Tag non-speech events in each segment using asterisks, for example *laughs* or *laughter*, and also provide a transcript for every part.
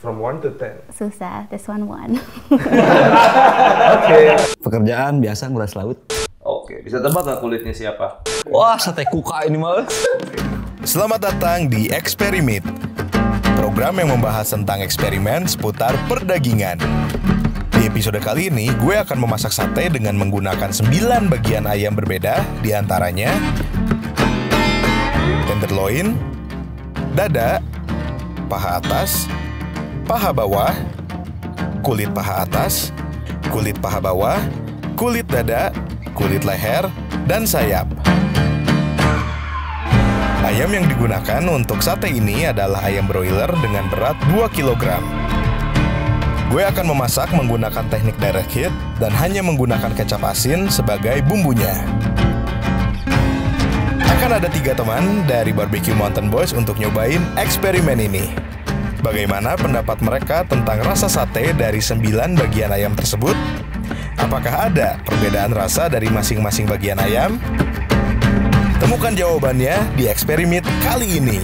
From 1 to 10. Susah, this one one. Oke. *laughs* Pekerjaan biasa nguras laut. Oke, bisa tebak gak kulitnya siapa? Wah, sate kuka ini mah. Selamat datang di Eksperimen, program yang membahas tentang eksperimen seputar perdagingan. Di episode kali ini, gue akan memasak sate dengan menggunakan 9 bagian ayam berbeda, di antaranya tenderloin, dada, paha atas, paha bawah, kulit paha atas, kulit paha bawah, kulit dada, kulit leher, dan sayap. Ayam yang digunakan untuk sate ini adalah ayam broiler dengan berat 2 kg. Gue akan memasak menggunakan teknik direct heat dan hanya menggunakan kecap asin sebagai bumbunya. Akan ada tiga teman dari Barbecue Mountain Boys untuk nyobain eksperimen ini. Bagaimana pendapat mereka tentang rasa sate dari 9 bagian ayam tersebut? Apakah ada perbedaan rasa dari masing-masing bagian ayam? Temukan jawabannya di eksperimen kali ini.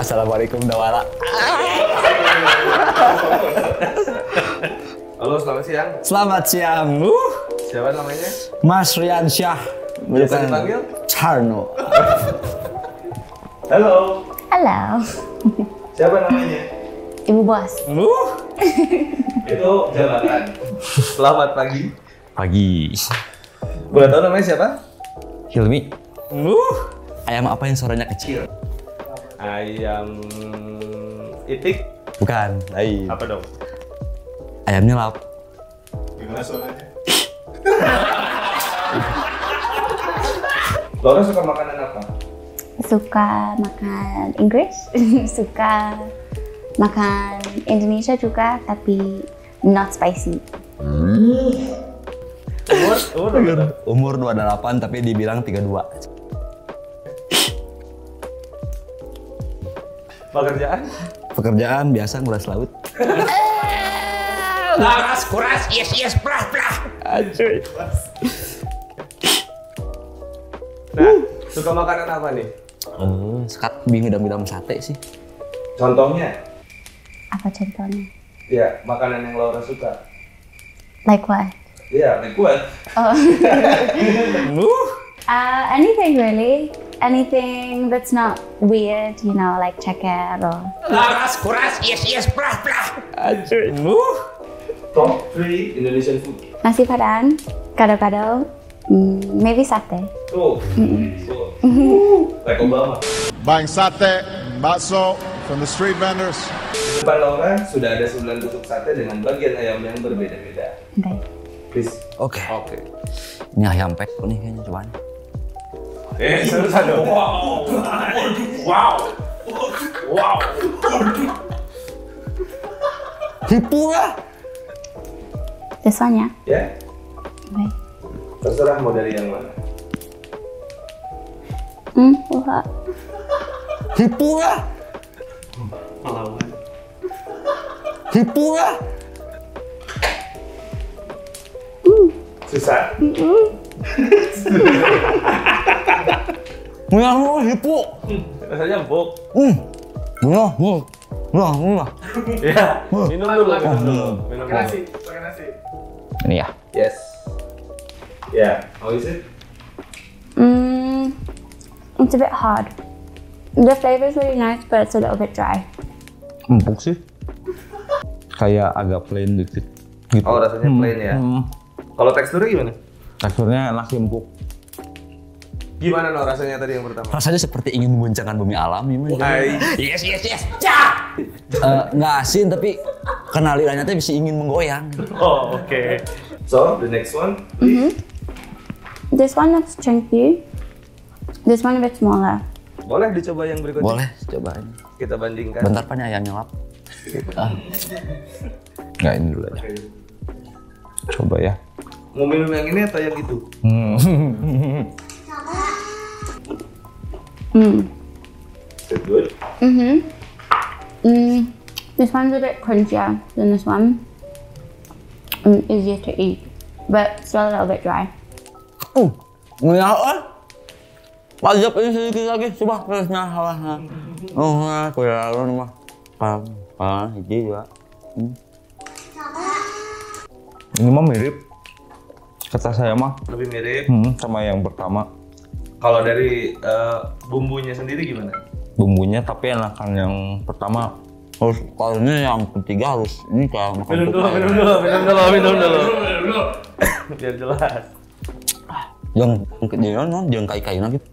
Assalamualaikum Dawala. Halo, selamat siang. Selamat siang. Uh, Siapa namanya? Mas Rian Syah. Bisa dipanggil? Charno. *laughs* Halo. Halo, Siapa namanya? Ibu Bos. Uh, *laughs* Itu jabatan. Selamat pagi. pagi. Boleh tahu namanya siapa? Hilmi. Uh, ayam apa yang suaranya kecil? Ayam itik. Bukan, lain. Apa dong? Ayamnya lap. Gimana suaranya? Laura suka makanan apa? Suka makan Inggris, *laughs* suka makan Indonesia juga, tapi not spicy. Umur? Umur berapa? Umur 28 tapi dibilang 32. Pekerjaan? Pekerjaan biasa nguras laut. *laughs* Laras, kuras, yes, yes, plah, plah. Acuy. Nah, suka makanan apa nih? Oh, sekat bingung ngidam-ngidam sate sih. Contohnya? Apa contohnya? Ya, makanan yang Laura suka. Like what? Iya, like what? Oh, *laughs* Uh, uh, anything really. Anything that's not weird, you know, like ceker or Laras, kuras, yes, yes, acuy. Uh. Top 3 Indonesian food. nasi padang, gado-gado, mm, maybe sate. Tuh. Tuh. Like Obama. buying satay, bakso from the street vendors. Di depan Laura sudah ada 9 tusuk sate dengan bagian ayam yang berbeda-beda. Okay. Please. Oke. Oke. Ini ayam pek nih kayaknya cobaan. Eh, satu-satu. Wow. Wow. Wow. Tipu lah. One ya? Ya, Okay. Terserah mau dari yang mana. Hmm. Tipu lah. Melawan. Tipu lah. Susah. Murah murah tipu. Rasanya empuk. Hmm. Murah murah. Murah murah. Ya, minum dulu, minum dulu. Minum dulu. Ini ya. Yes. Ya, how is it? Mm, it's a bit hard. The flavor is really nice, but it's a little bit dry. Empuk sih. Kayak agak plain dikit. Gitu. Oh, rasanya plain ya. Hmm. Kalau teksturnya gimana? Teksturnya enak sih empuk. Gimana no rasanya tadi yang pertama? Rasanya seperti ingin membuncangkan bumi alam ini. Hai. Yes, yes, yes, cak. Eh, nggak asin tapi kena lidahnya tuh bisa ingin menggoyang. Oh, oke. So, the next one. This one looks chunky. This one a bit smaller. Boleh dicoba yang berikutnya? Boleh, coba aja. Kita bandingkan. Bentar pak, ini ayamnya lap. Ah. Nggak ini dulu aja. Coba ya. Mau minum yang ini atau yang itu? Mm. Is it good? Mm-hmm. Mm. This one's a bit crunchier than this one. Mm, easier to eat, but still a little bit dry. Uh, Nggak, eh. Pajak ini sedikit lagi, coba. Oh, nah, lu mah. Hiji juga. Hmm. Ini mah mirip. Kata saya mah Lebih mirip. hmm, sama yang pertama. Kalau dari eh, bumbunya sendiri gimana? Bumbunya tapi enakan yang pertama. Terus kalau ini yang ketiga harus ini kayak Minum dulu, minum dulu, minum dulu, minum dulu. *coughs* Biar jelas. Yang dia non jangan kayak kayu gitu.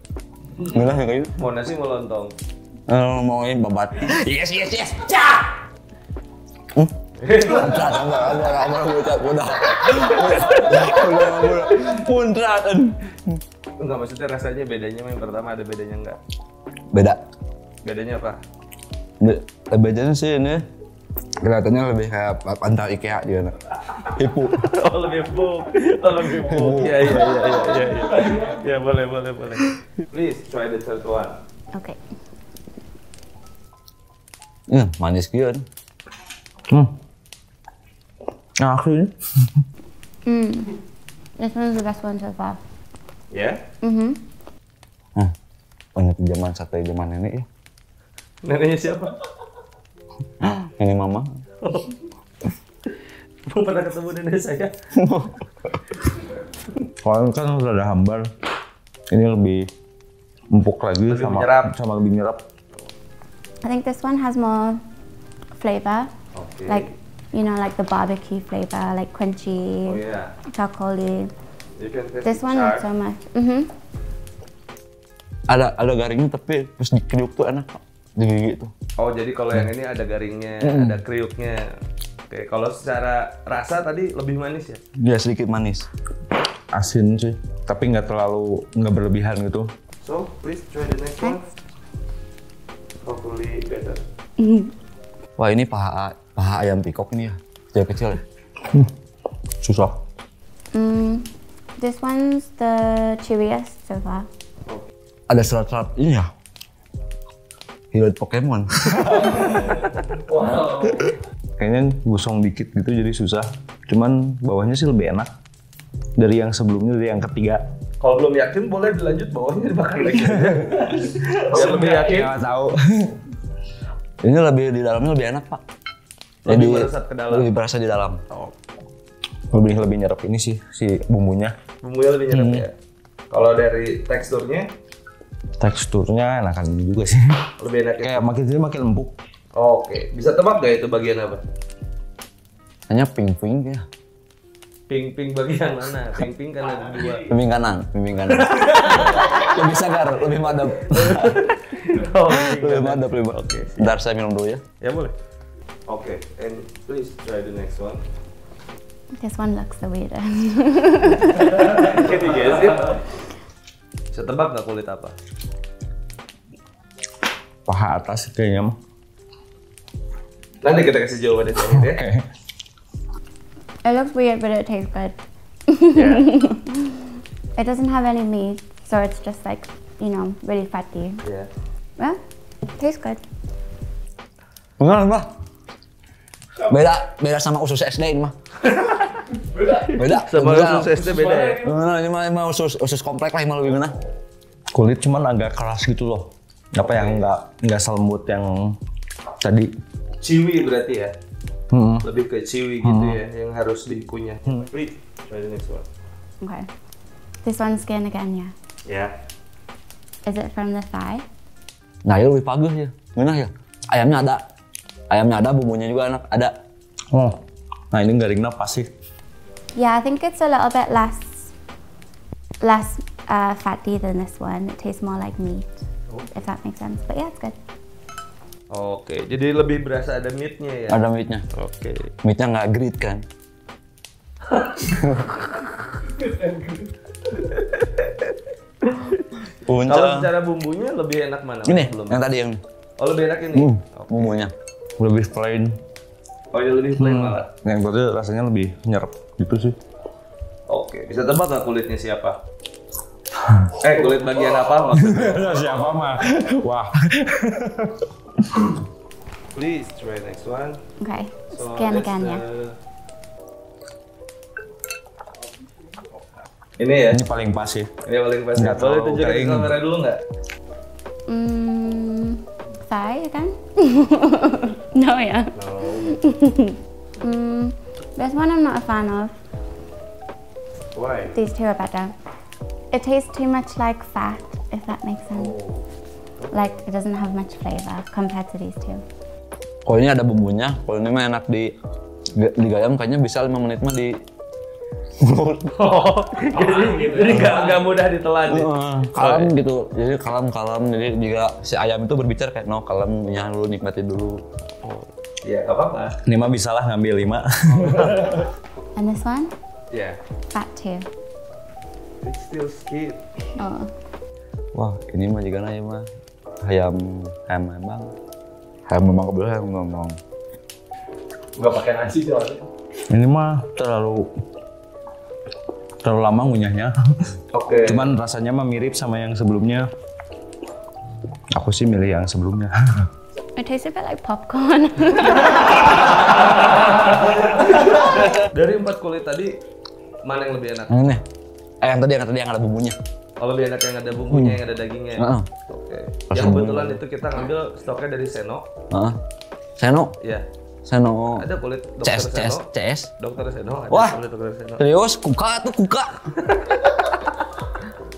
Enggak lah kayu. Mau nasi mau lontong? Eh, mau ini babat. Yes, yes, yes. Cak! Enggak, enggak, enggak, enggak, muntrat, udah. Udah, udah, muntrat. Enggak maksudnya rasanya bedanya yang pertama ada bedanya enggak? Beda. Bedanya apa? Be- Bedanya sih ini kelihatannya lebih kayak pantai IKEA dia. nak. Hipu. *laughs* Oh lebih empuk, oh lebih empuk. Iya iya iya iya iya. iya. Ya boleh boleh boleh. Please try the third one. Okay. Hmm, manis gitu. Hmm. Nah, aku ini. Mm. This one's the best one so far. Ya? Mm-hmm. Hmm. Banyak zaman sate zaman nenek ya. Neneknya siapa? *laughs* Ini mama. *laughs* Belum pernah ketemu nenek saya. *laughs* Kalau kan udah ada hambar. Ini lebih empuk lagi Lebih sama menyerap. sama lebih nyerap. I think this one has more flavor. Oke. Like, you know, like the barbecue flavor, like crunchy, Oh iya. chocolatey. You can taste This one not so much. Mm-hmm. Ada ada garingnya tapi pas dikriuk tuh enak Pak. Di gigi tuh. Oh jadi kalau yang ini ada garingnya, ada kriuknya. Oke, kalau secara rasa tadi lebih manis ya? Dia sedikit manis. Asin sih, tapi nggak terlalu nggak berlebihan gitu. So please try the next one. Hopefully better. *laughs* Wah ini paha paha ayam pikok ini ya, kecil kecil ya. *laughs* Susah. Mm, this one's the chewiest so far. Ada serat-serat ini ya. Hidup Pokemon. *laughs* Kayaknya gosong dikit gitu jadi susah. Cuman bawahnya sih lebih enak dari yang sebelumnya dari yang ketiga. Kalau belum yakin boleh dilanjut bawahnya dimakan lagi. *laughs* Biar lebih yakin. Nggak tahu. *laughs* ini lebih di dalamnya lebih enak pak. Lebih meresap ke dalam. Lebih berasa di dalam. Oh, Lebih lebih nyerap ini sih si bumbunya. bumbunya lebih nyerap ya. Kalau dari teksturnya Teksturnya enakan juga sih. *laughs* lebih enak ya. Kayak makin sini makin empuk. Oke, bisa tebak gak itu bagian apa? Hanya pink pink ya. Pink pink bagian mana? Pink pink kan ada dua. Pimpin kanan, pimpin kanan. *laughs* lebih segar, lebih madep. *laughs* Oh, lebih madep, lebih Oke, siap. Bentar saya minum dulu ya. Ya boleh. Oke, and please try the next one. This one looks the weirdest. Can you guess it? Bisa tebak nggak kulit apa? Paha atas kayaknya mah. Nanti kita kasih jawaban sini ya. it looks weird, but it tastes good. Ya. *laughs* It doesn't have any meat, so it's just like, you know, really fatty. Ya. Well, tastes good. Enggak, Mbak. Beda, beda sama usus SD ini mah. *laughs* Beda. Sama Beda. usus SD beda ya. Nah, ini mah, mah usus, usus komplek lah, mah lebih mana? Kulit cuman agak keras gitu loh. Apa yang enggak enggak selembut yang tadi. Ciwi berarti ya. Hmm. Lebih ke ciwi gitu ya, yang harus dikunyah. Please try the next one. Okay. This one's skin again, yeah. Ya. Is it from the thigh? Nah, ini lebih bagus ya. Mana ya? Ayamnya ada. Ayamnya ada, bumbunya juga enak, ada. Oh. Nah, ini garingnya pas sih. Yeah, I think it's a little bit less less uh, fatty than this one. It tastes more like meat, if that makes sense. But yeah, it's good. Oke, jadi lebih berasa ada meatnya ya. Ada meatnya. Oke. Meatnya nggak grit kan? *laughs* Kalau secara bumbunya lebih enak mana? Ini, Belum. yang tadi yang Oh lebih enak ini. Hmm, Oke. bumbunya. Lebih plain. Oh ini lebih plain malah. Yang tadi rasanya lebih nyerap gitu sih. Oke, bisa tebak nggak kulitnya siapa? *laughs* eh kulit bagian apa maksudnya? *laughs* Siapa mah? Wah. Please try next one. Okay, So that's again, the- Ini ya? Ini paling pas sih. Ini paling pas. Nggak Boleh terlalu tunjukin kamera dulu nggak? Mm, thigh *laughs* again? no, yeah. mm, this one I'm not a fan of. Why? These two are better. It tastes too much like fat, if that makes sense. Like it doesn't have much flavor compared to these two. Kalau ini ada bumbunya, kalau ini mah enak di di gayam kayaknya bisa 5 menit mah di mulut. Oh, jadi jadi nggak nggak mudah ditelan. ya? Heeh, kalem gitu. Jadi kalem kalem. Jadi jika si ayam itu berbicara kayak no kalem punya dulu nikmati dulu. Iya, nggak apa-apa. Ini mah bisa lah ngambil 5. *laughs* And this one, Iya. fat too. It's still sweet. Oh, Wah, ini mah juga nanya mah ayam ayam memang. Ayam memang kebelah ayam memang. Nggak pakai nasi soalnya. Ini mah terlalu terlalu lama ngunyahnya. *laughs* Oke. Cuman rasanya mah mirip sama yang sebelumnya. Aku sih milih yang sebelumnya. *laughs* it tastes a bit like popcorn. *laughs* Dari empat kulit tadi, mana yang lebih enak? Yang ini. Eh yang tadi yang tadi yang ada bumbunya. Oh, lebih enak yang ada bumbunya, yang ada dagingnya. Heeh. Oke. Rasa Yang kebetulan itu kita ngambil stoknya dari Seno. Heeh. Seno, Iya. Seno. Ada kulit dokter CS, CS, Seno. CS. Dokter Seno. Ada Wah. kulit dokter Seno. Serius, kuka tuh kuka.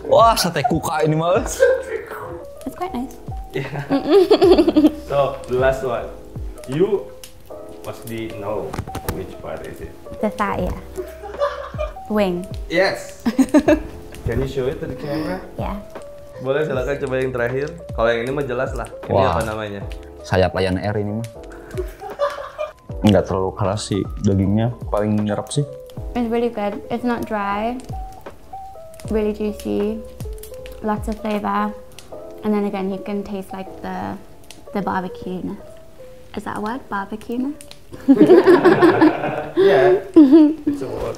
Wah, sate kuka ini mah. it's quite nice. *laughs* So, the last one. You must be know which part is it. The thigh, yeah. Wing, Yes. *laughs* Can you show it to the camera? yeah. Boleh silakan coba yang terakhir. Kalau yang ini mah jelas lah. Ini Wah. apa namanya? Sayap Lion Air ini mah. Nggak terlalu keras sih dagingnya, paling nyerap sih. It's really good. It's not dry, really juicy, lots of flavor, and then again you can taste like the the barbecue-ness. Is that a word? Barbecue-ness? *laughs* Yeah. It's a word.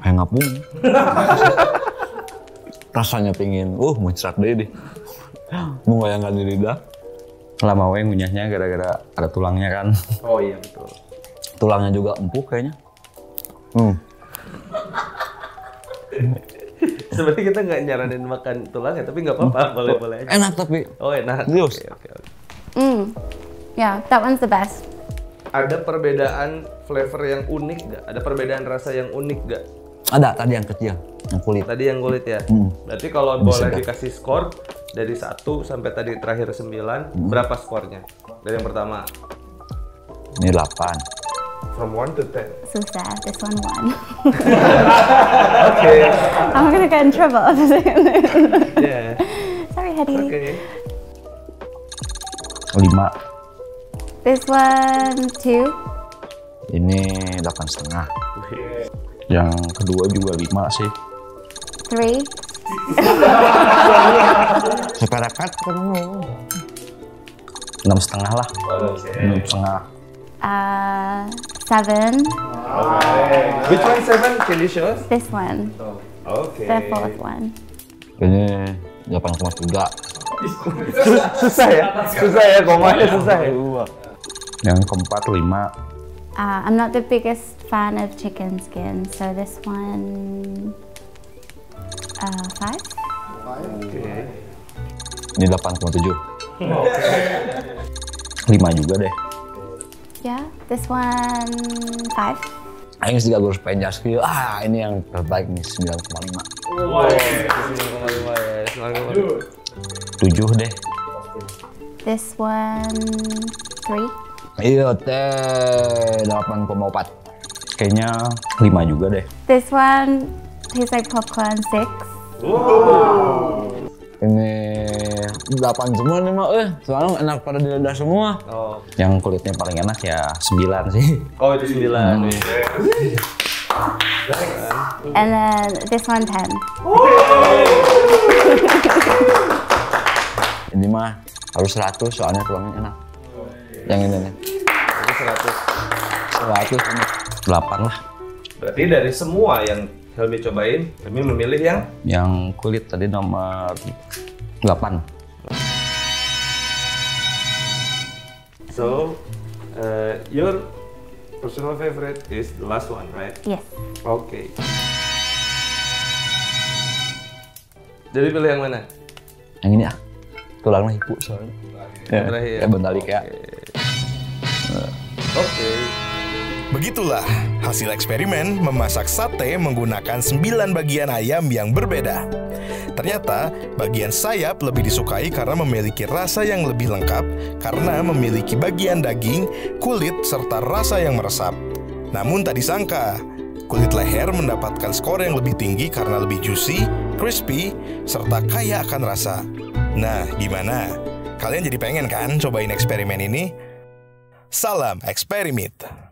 Kayak ngapung. *laughs* Rasanya pingin, uh muncrat deh deh. Mau bayangkan di lidah. Lama we ngunyahnya gara-gara ada tulangnya kan. Oh iya betul. Tulangnya juga empuk kayaknya. Hmm. Sebenarnya kita nggak nyaranin makan tulangnya, tapi nggak apa-apa, boleh boleh aja. Enak tapi Oh enak. Serius? Oke, oke, oke. Mm. Yeah, that one's the best. Ada perbedaan flavor yang unik nggak? Ada perbedaan rasa yang unik nggak? ada tadi yang kecil, yang kulit. Tadi yang kulit ya. Hmm. Berarti kalau boleh dikasih skor dari 1 sampai tadi terakhir 9, Hmm. berapa skornya? Dari yang pertama. Ini 8. From 1 to 10. Susah, this one won. Oke. I'm gonna get in trouble. *laughs* Yeah. Sorry, Hetty. Oke. 5. This one, two. Ini 8 setengah. Yang kedua juga 5 sih. Three. *laughs* Seperakat kan enam setengah lah. Enam setengah. Uh, seven. Which one seven? Can you show us? This one, Oke. the fourth one. Ini 8,3. Susah ya? Susah ya, komanya susah ya. Yang keempat 5. Uh, I'm not the biggest fan of chicken skin, so this one, five. Oke. Ini 8,7. 5 juga deh. Yeah, this one, five. Aing juga harus pengen jaski. Ah, ini yang terbaik nih 9,5. Wow. 9,5 ya. 9,5. 7 deh. This one, three. Iya, teh 8,4. Kayaknya 5 juga deh. This one tastes like popcorn, six. Ini 8 semua nih mah, eh soalnya enak pada di semua. Oh. Yang kulitnya paling enak ya 9 sih. Oh itu 9 nih. And then this one, ten. *laughs* Ini mah harus 100 soalnya tulangnya enak. Yang ini nih. Ini 100. 100 ini. 8 lah. Berarti dari semua yang Helmi cobain, Helmi memilih yang yang kulit tadi nomor 8. So, uh, your personal favorite is the last one, right? Yes. Okay. Jadi pilih yang mana? Yang ini ah. Tulangnya ibu soalnya. Ya, Ya, ya, bentar okay. kayak. Oke. Okay. Begitulah hasil eksperimen memasak sate menggunakan 9 bagian ayam yang berbeda. Ternyata bagian sayap lebih disukai karena memiliki rasa yang lebih lengkap karena memiliki bagian daging, kulit, serta rasa yang meresap. Namun tak disangka, kulit leher mendapatkan skor yang lebih tinggi karena lebih juicy, crispy, serta kaya akan rasa. Nah, gimana? Kalian jadi pengen kan cobain eksperimen ini? Salam eksperimen.